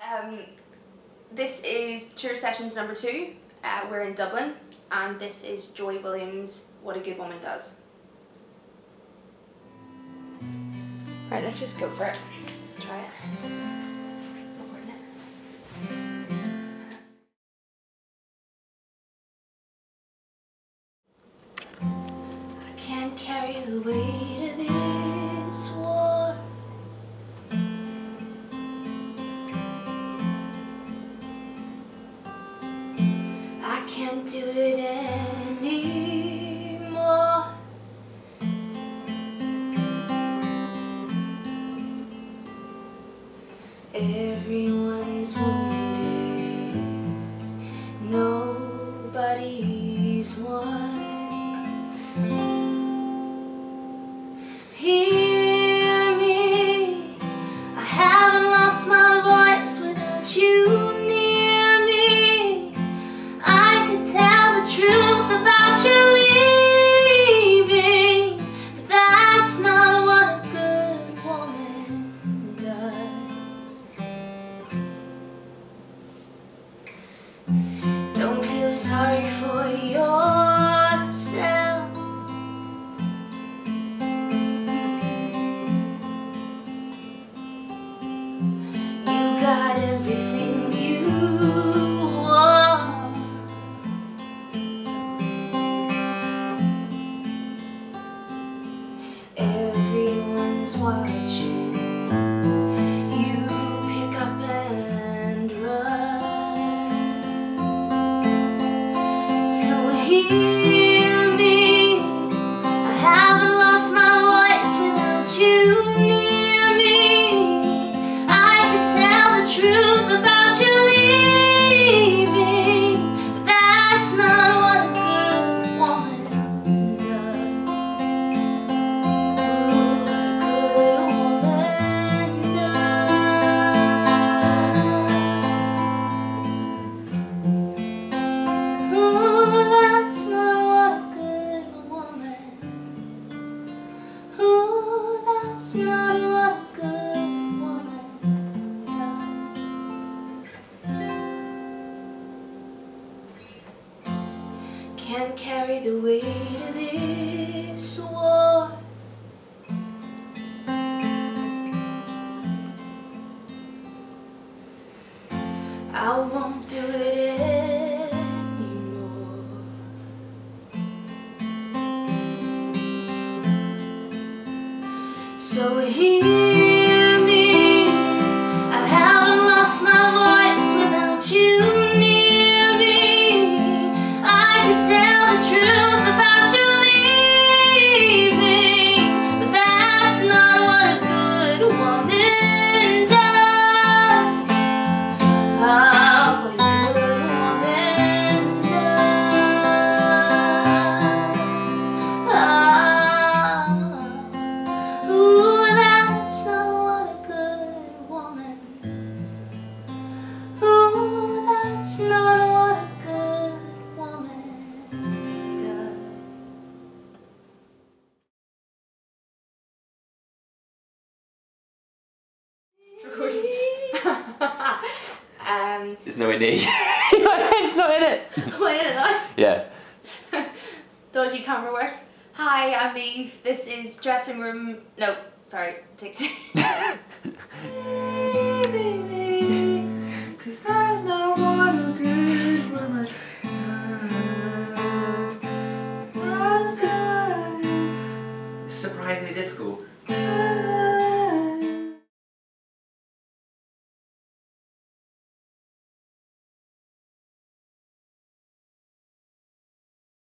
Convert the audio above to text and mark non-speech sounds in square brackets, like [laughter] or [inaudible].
Um, this is tour sessions number two. Uh, we're in Dublin and this is Joy Williams' What a Good Woman Does. Right, let's just go for it. Try it. I can't carry the weight of can't do it anymore. Everyone's sorry for me. I haven't lost my voice without you near me. I could tell the truth about that's not what a good woman does. Can't carry the weight of this war. I won't do it So hear that's not what a good woman does. It's recording. [laughs] um, It's nowhere near you. My head's not in it. wait a minute. Yeah. [laughs] Dodgy camera work. Hi, I'm Niamh. This is dressing room. No, sorry, take two. [laughs]